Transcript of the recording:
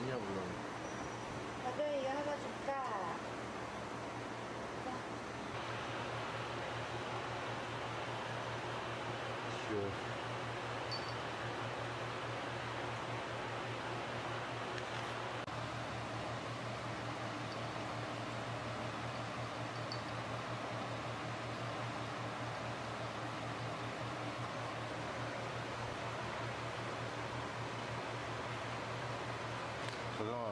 미니야 불러. 다들 이거 하나 줄까? 쉬워. Perdón.